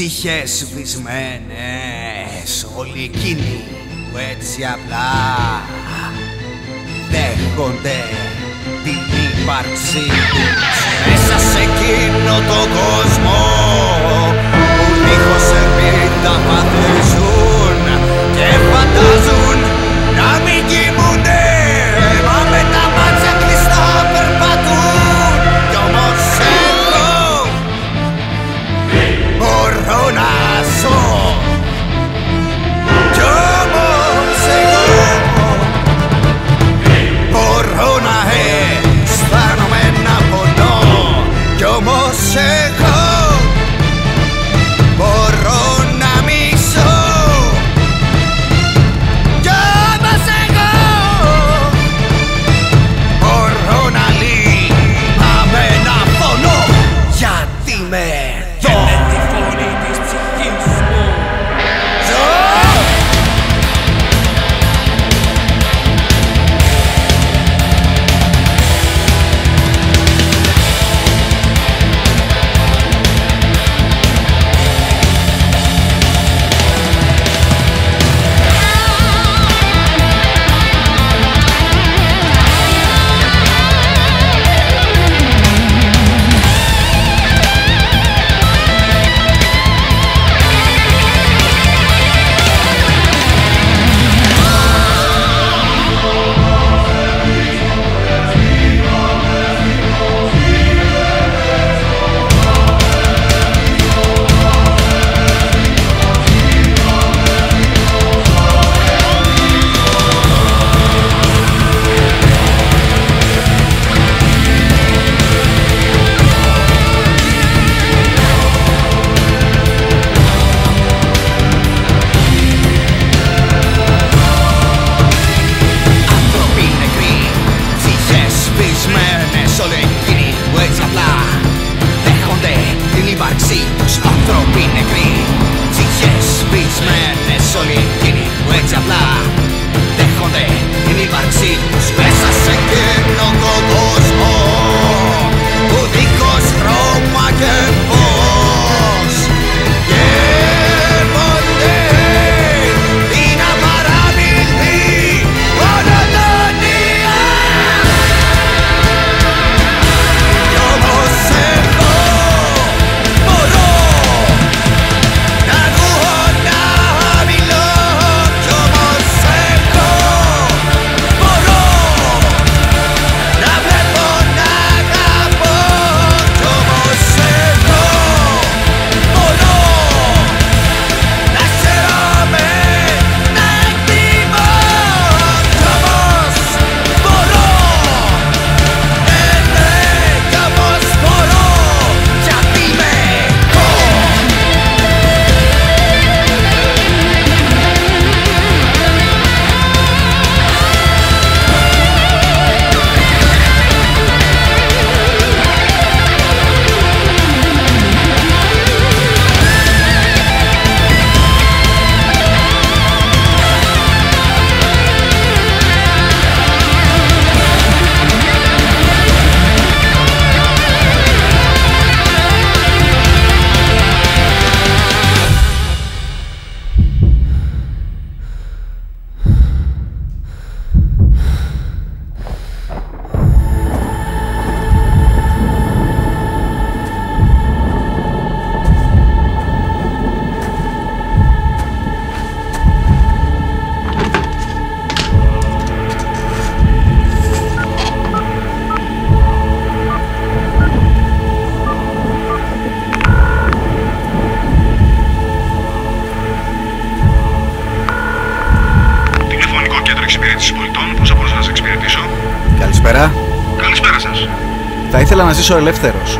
ψυχές βυσμένες όλοι εκείνοι που έτσι απλά δέχονται την ύπαρξή τους. Μέσα σε εκείνο το κόσμο sonido. Καλησπέρα. Καλησπέρα σας. Θα ήθελα να ζήσω ελεύθερος.